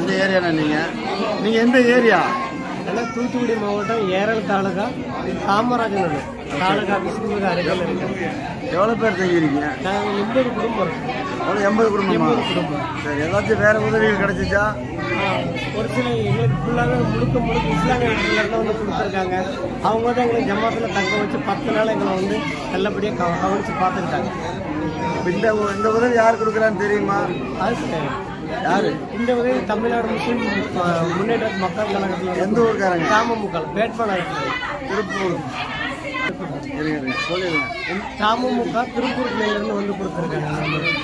எந்த ஏரியாண்ணா நீங்கள் நீங்கள் எந்த ஏரியா? எல்லாம் தூத்துக்குடி மாவட்டம் ஏரல் தாலுகா காமராஜர் தாலுகா மிக அருகில் இருக்கு. எவ்வளோ பேர் தங்கியிருக்கீங்க? நாங்கள் எண்பது குடும்பம். எவ்வளோ எண்பது குடும்பமா? எண்பது குடும்பம். சரி ஏதாச்சும் வேற உதவிகள் கிடைச்சிச்சா? ஒரு சில எங்களுக்கு ஃபுல்லாகவே முழுக்க முழுக்க இஸ்லாமிய இடத்துலேருந்து வந்து கொடுத்துருக்காங்க. அவங்க வந்து எங்களை ஜமாத்தில் தங்க வச்சு பத்து நாள் எங்களை வந்து நல்லபடியாக கவ கவனித்து பார்த்துக்கிட்டாங்க. இந்த இந்த உதவி யார் கொடுக்குறான்னு தெரியுமா? அது. யாரு? இந்த வகையில் தமிழ்நாடு முஸ்லீம் முன்னேற்ற மக்கள் கழகத்தில் எந்த ஊருக்காரங்க? தாமமுக வேட்பாளர். திருப்பூர். சொல்லிடுங்க. தாமமுக திருப்பூர் கிளையிலிருந்து வந்து கொடுத்துருக்காங்க. சரி.